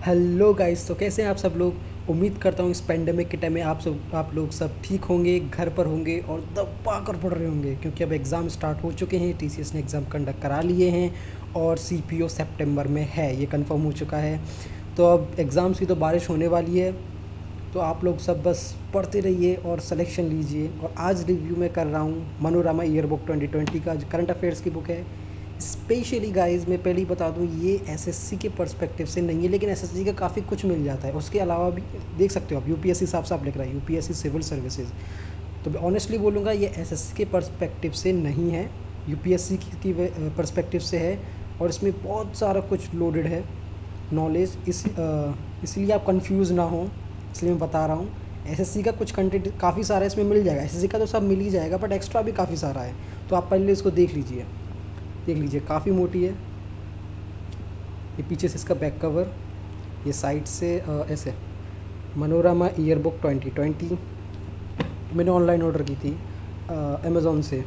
Hello guys तो कैसे हैं आप सब लोग? उम्मीद करता हूँ इस पेंडेमिक के टाइम में आप सब, आप लोग सब ठीक होंगे, घर पर होंगे और दबा कर पढ़ रहे होंगे, क्योंकि अब एग्ज़ाम स्टार्ट हो चुके हैं टीसीएस ने एग्ज़ाम कंडक्ट करा लिए हैं और सीपीओ सितंबर में है, ये कंफर्म हो चुका है। तो अब एग्ज़ाम्स की तो बारिश होने वाली है तो आप लोग सब बस पढ़ते रहिए और सिलेक्शन लीजिए। और आज रिव्यू में कर रहा हूँ मनोरमा ईयर बुक ट्वेंटी का करंट अफेयर्स की बुक है स्पेशली गाइस मैं पहले ही बता दूँ, ये एसएससी के पर्सपेक्टिव से नहीं है, लेकिन एसएससी का काफ़ी कुछ मिल जाता है। उसके अलावा भी, देख सकते हो आप यूपीएससी हिसाब से आप लिख रहा है यूपीएससी सिविल सर्विसेज़ तो मैं ऑनेस्टली बोलूँगा, ये एसएससी के पर्सपेक्टिव से नहीं है यूपीएससी की पर्सपेक्टिव से है, और इसमें बहुत सारा कुछ लोडेड है। नॉलेज इस इसलिए आप कंफ्यूज ना हो, इसलिए मैं बता रहा हूँ एसएससी का कुछ कंटेंट काफ़ी सारा इसमें मिल जाएगा। एसएससी का तो सब मिल ही जाएगा बट एक्स्ट्रा भी काफ़ी सारा है। तो आप पहले इसको देख लीजिए। देख लीजिए, काफ़ी मोटी है। ये पीछे से इसका बैक कवर ये साइड से ऐसे Manorama year book twenty twenty मैंने ऑनलाइन ऑर्डर की थी अमेज़ोन से।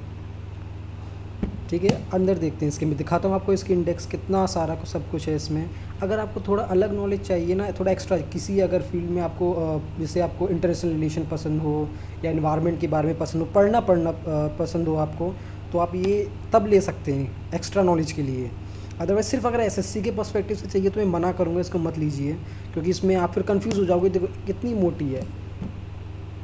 ठीक है, अंदर देखते हैं इसके, मैं दिखाता हूँ आपको इसकी इंडेक्स कितना सारा को सब कुछ है इसमें। अगर आपको थोड़ा अलग नॉलेज चाहिए ना, थोड़ा एक्स्ट्रा किसी अगर फ़ील्ड में आपको जैसे आपको इंटरनेशनल रिलेशन पसंद हो, या इन्वायरमेंट के बारे में पसंद हो, पढ़ना पढ़ना पसंद हो आपको तो आप ये तब ले सकते हैं एक्स्ट्रा नॉलेज के लिए। अदरवाइज़ सिर्फ़ अगर एसएससी के पर्सपेक्टिव से चाहिए तो मैं मना करूँगा, इसको मत लीजिए, क्योंकि इसमें आप फिर कंफ्यूज हो जाओगे, देखो, कितनी मोटी है।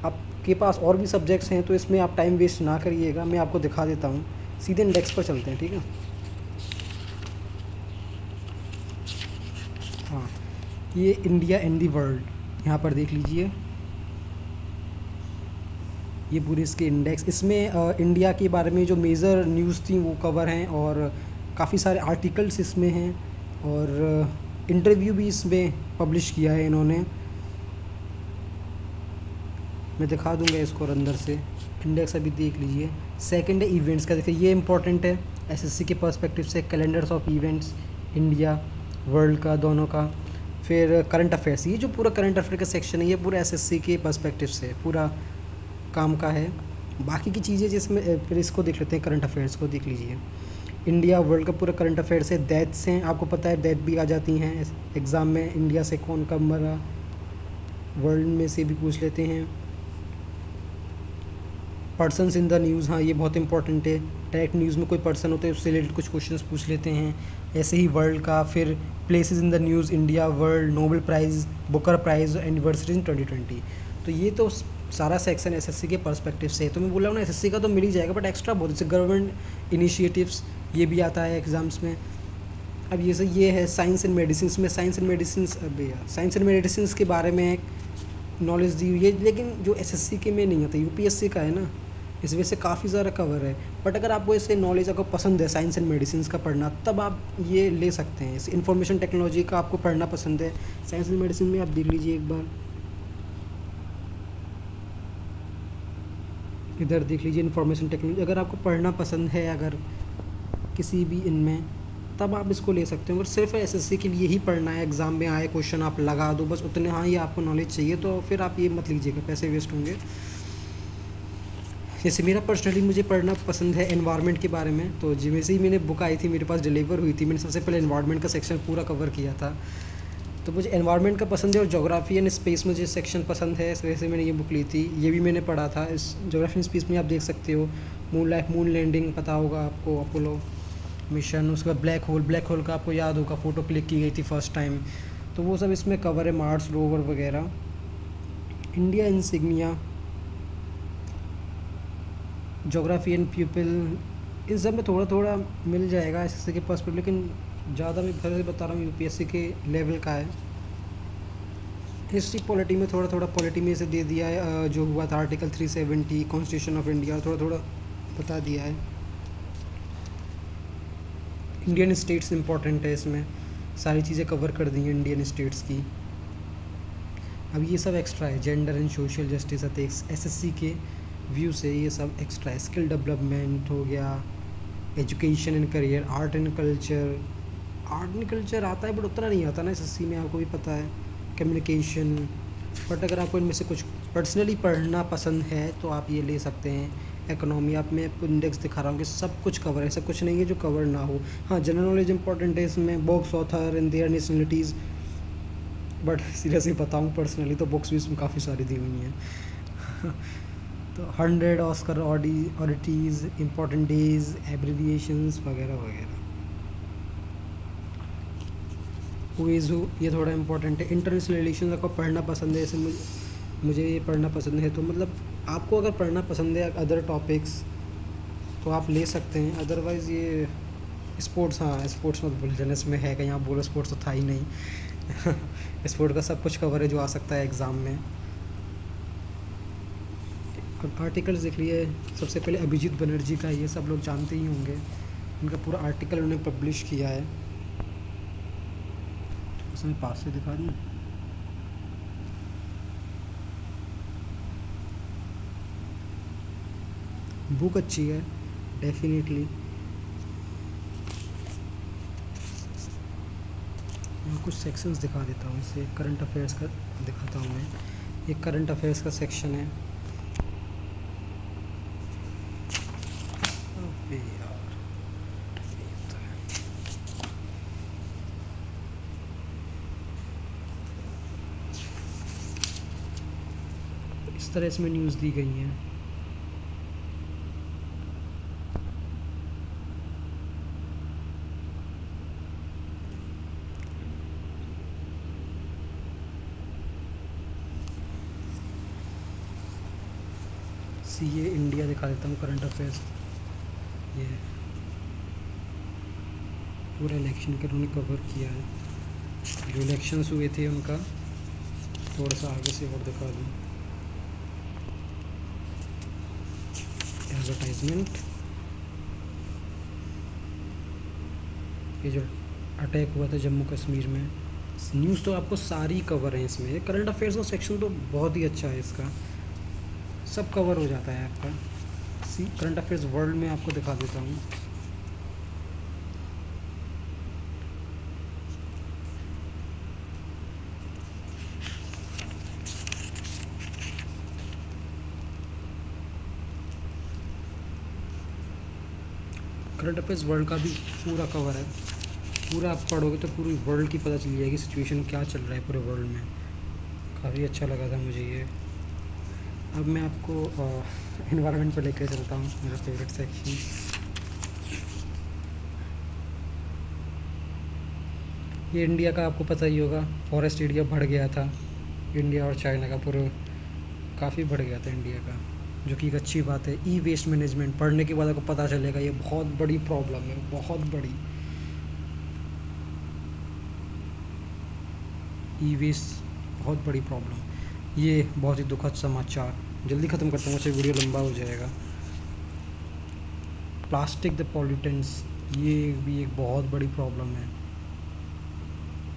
आपके पास और भी सब्जेक्ट्स हैं तो इसमें आप टाइम वेस्ट ना करिएगा, मैं आपको दिखा देता हूँ। सीधे इंडेक्स पर चलते हैं, ठीक है? हाँ ये इंडिया एंड दी वर्ल्ड यहाँ पर देख लीजिए। ये पूरी इसके इंडेक्स इसमें इंडिया के बारे में जो मेजर न्यूज़ थी, वो कवर हैं और काफ़ी सारे आर्टिकल्स इसमें हैं और इंटरव्यू भी इसमें पब्लिश किया है इन्होंने। मैं दिखा दूँगा इसको अंदर से। इंडेक्स अभी देख लीजिए। सेकंड है इवेंट्स का। देखिए, ये इंपॉर्टेंट है। एसएससी के पर्सपेक्टिव से calendars of events India world का, दोनों का। फिर करंट अफेयर्स ये जो पूरा करंट अफेयर का सेक्शन है, ये पूरा एसएससी के पर्सपेक्टिव से पूरा काम का है। बाकी की चीज़ें जिसमें फिर इसको देख लेते हैं करंट अफेयर्स को देख लीजिए। इंडिया वर्ल्ड का पूरा करंट अफेयर्स है। डेथ्स हैं आपको पता है डेथ भी आ जाती हैं। एग्ज़ाम में इंडिया से कौन कब मरा? वर्ल्ड में से भी पूछ लेते हैं। पर्सनस इन द न्यूज़ हाँ ये बहुत इंपॉर्टेंट है। डायरेक्ट न्यूज़ में कोई पर्सन होता है, उससे रिलेटेड कुछ क्वेश्चंस पूछ लेते हैं। ऐसे ही वर्ल्ड का, फिर places in the news India world Nobel prize Booker prize anniversary in twenty तो ये तो सारा सेक्शन एसएससी के पर्सपेक्टिव से तो मैं बोल हूँ ना एसएससी का तो मिल ही जाएगा बट एक्स्ट्रा बहुत जैसे गवर्नमेंट इनिशिएटिव्स ये भी आता है एग्ज़ाम्स में। अब ये ये है साइंस एंड मेडिसिन में। Science and medicine science and medicine के बारे में एक नॉलेज दी हुई है, लेकिन जो एसएससी के में नहीं आता यू का है ना, इस वजह से काफ़ी ज़्यादा कवर है। बट अगर आपको ऐसे नॉलेज आपको पसंद है साइंस एंड मेडिसिन का पढ़ना, तब आप ये ले सकते हैं। इस इन्फॉर्मेशन टेक्नोलॉजी का आपको पढ़ना पसंद है। साइंस एंड मेडिसिन में आप देख लीजिए एक बार। इधर देख लीजिए इन्फॉर्मेशन टेक्नोलॉजी अगर आपको पढ़ना पसंद है, अगर किसी भी इनमें, तब आप इसको ले सकते हो। अगर सिर्फ़ एसएससी के लिए ही पढ़ना है। एग्ज़ाम में आए क्वेश्चन आप लगा दो, बस उतने। हाँ ही आपको नॉलेज चाहिए तो फिर आप ये मत लीजिएगा, पैसे वेस्ट होंगे। जैसे मेरा पर्सनली मुझे पढ़ना पसंद है एनवायरनमेंट के बारे में तो जैसे ही मैंने बुक आई थी, मेरे पास डिलीवर हुई थी। मैंने सबसे पहले एनवायरनमेंट का सेक्शन पूरा कवर किया था। तो मुझे एनवायरनमेंट का पसंद है और जोग्राफी एंड स्पेस मुझे सेक्शन पसंद है। इस वजह से मैंने ये बुक ली थी। ये भी मैंने पढ़ा था। इस जोग्राफी एंड स्पेस में आप देख सकते हो। मून लाइफ मून लैंडिंग पता होगा आपको अपोलो मिशन उसके बाद ब्लैक होल ब्लैक होल का आपको याद होगा। फ़ोटो क्लिक की गई थी फ़र्स्ट टाइम तो वो सब इसमें कवर है मार्स रोवर वगैरह। India insignia geography and people इन सब में थोड़ा थोड़ा मिल जाएगा। एस के पास पर, लेकिन ज़्यादा मैं फिर से बता रहा हूँ यूपीएससी के लेवल का है। हिस्ट्री पॉलिटी में थोड़ा थोड़ा पॉलिटी में से दे दिया है जो हुआ था आर्टिकल 370 कॉन्स्टिट्यूशन ऑफ़ इंडिया थोड़ा थोड़ा बता दिया है। इंडियन स्टेट्स इंपॉर्टेंट है इसमें। सारी चीज़ें कवर कर दी हैं इंडियन स्टेट्स की। अब ये सब एक्स्ट्रा है जेंडर एंड सोशल जस्टिस अथेक्स एस के व्यू से ये सब एक्स्ट्रा स्किल डेवलपमेंट हो गया education and career art and culture art and culture आता है बट उतना नहीं आता ना एस में, आपको भी पता है। कम्युनिकेशन बट अगर आपको इनमें से कुछ पर्सनली पढ़ना पसंद है तो आप ये ले सकते हैं। इकोनॉमी आप मैं आपको इंडेक्स दिखा रहा हूँ कि सब कुछ कवर है, ऐसा कुछ नहीं है जो कवर ना हो। हाँ जनरल नॉलेज इंपॉर्टेंट है, इसमें books author and their nationalities but seriously बताऊँ पर्सनली तो बुक्स भी इसमें काफ़ी सारी दी हुई हैं। तो hundred Oscar oddities important days abbreviations वगैरह वगैरह। हुईज़ हु, ये थोड़ा इंपॉर्टेंट है। इंटरनेशनल रिलेशन आपको पढ़ना पसंद है जैसे मुझे मुझे ये पढ़ना पसंद है तो मतलब आपको अगर पढ़ना पसंद है अदर टॉपिक्स तो आप ले सकते हैं। अदरवाइज़ ये स्पोर्ट्स हाँ स्पोर्ट्स मत भूल जाना, इसमें है कहीं आप बोलो स्पोर्ट्स तो था ही नहीं। स्पोर्ट का सब कुछ कवर है जो आ सकता है एग्ज़ाम में। आर्टिकल्स देख लिए, सबसे पहले अभिजीत बनर्जी का, ये सब लोग जानते ही होंगे। उनका पूरा आर्टिकल उन्होंने पब्लिश किया है। उसमें पास से दिखा दूँ बुक अच्छी है डेफिनेटली मैं कुछ सेक्शंस दिखा देता हूँ, इसे करंट अफेयर्स का दिखाता हूँ मैं। ये करंट अफेयर्स का सेक्शन है इस तरह इसमें न्यूज़ दी गई हैं। सी ए इंडिया दिखा देता हूँ करंट अफेयर्स ये पूरा इलेक्शन का उन्होंने कवर किया है। जो इलेक्शंस हुए थे उनका, थोड़ा सा आगे से और दिखा दूँ। एडवर्टाइजमेंट ये जो अटैक हुआ था जम्मू कश्मीर में न्यूज़ तो आपको सारी कवर है इसमें। करंट अफेयर्स का सेक्शन तो बहुत ही अच्छा है इसका। सब कवर हो जाता है आपका। सी करंट अफेयर्स वर्ल्ड में आपको दिखा देता हूँ। करंट अफेयर्स वर्ल्ड का भी पूरा कवर है। पूरा आप पढ़ोगे तो पूरी वर्ल्ड की पता चल जाएगी सिचुएशन क्या चल रहा है पूरे वर्ल्ड में। काफ़ी अच्छा लगा था मुझे ये। अब मैं आपको इन्वायरमेंट पर लेकर चलता हूँ, मेरा फेवरेट सेक्शन ये इंडिया का आपको पता ही होगा फॉरेस्ट एरिया बढ़ गया था। इंडिया और चाइना का पूरा, काफ़ी बढ़ गया था इंडिया का। जो कि एक अच्छी बात है। ई वेस्ट मैनेजमेंट पढ़ने के बाद आपको पता चलेगा, ये बहुत बड़ी प्रॉब्लम है, बहुत बड़ी। ई वेस्ट बहुत बड़ी प्रॉब्लम ये बहुत ही दुखद समाचार। जल्दी ख़त्म करता हूँ वीडियो लंबा हो जाएगा। प्लास्टिक द पॉल्यूटेंट्स ये भी एक बहुत बड़ी प्रॉब्लम है।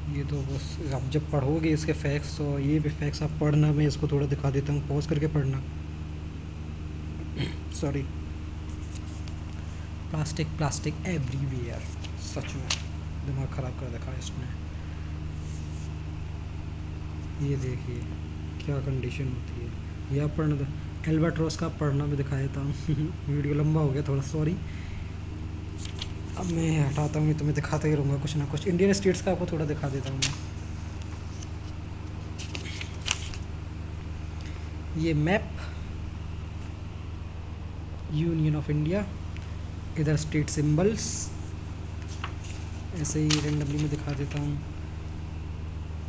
ये तो बस, आप जब पढ़ोगे इसके फैक्ट्स तो ये भी फैक्ट्स आप पढ़ना, मैं इसको थोड़ा दिखा देता हूँ पॉज करके पढ़ना। सॉरी प्लास्टिक प्लास्टिक एवरीवेयर सच में। दिमाग ख़राब कर देखा इसने। ये देखिए, क्या कंडीशन होती है। या पढ़ना था। एल्बाट्रॉस का पढ़ना मैं दिखा देता हूँ। वीडियो लंबा हो गया थोड़ा सॉरी अब मैं हटाता हूँ तो मैं दिखाता ही रहूँगा कुछ ना कुछ। इंडियन स्टेट्स का आपको थोड़ा दिखा देता हूँ मैं। ये मैप यूनियन ऑफ़ इंडिया इधर स्टेट सिंबल्स ऐसे ही रेंडमली में दिखा देता हूँ।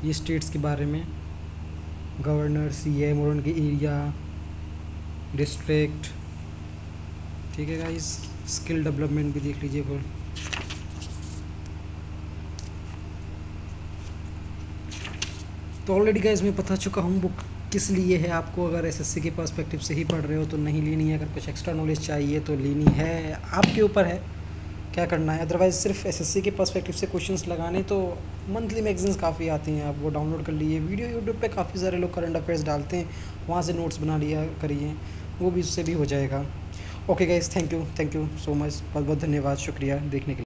ये स्टेट्स के बारे में। गवर्नर सी एम और उनके एरिया डिस्ट्रिक्ट ठीक है गाइस स्किल डेवलपमेंट भी देख लीजिए फिर। तो ऑलरेडी गाइस मैं बता चुका हूँ बुक किस लिए है आपको अगर एसएससी के पर्सपेक्टिव से ही पढ़ रहे हो तो नहीं लेनी है? अगर कुछ एक्स्ट्रा नॉलेज चाहिए तो लेनी है। आपके ऊपर है। क्या करना है? अदरवाइज़ सिर्फ़ एसएससी के पर्सपेक्टिव से क्वेश्चंस लगाने तो मंथली मैगजीन्स काफ़ी आती हैं। आप वो डाउनलोड कर लिए। वीडियो यूट्यूब पे काफ़ी सारे लोग करंट अफेयर्स डालते हैं। वहाँ से नोट्स बना लिया करिए। वो भी उससे भी हो जाएगा। Okay guys thank you thank you so much बहुत बहुत धन्यवाद। शुक्रिया। देखने के लिए।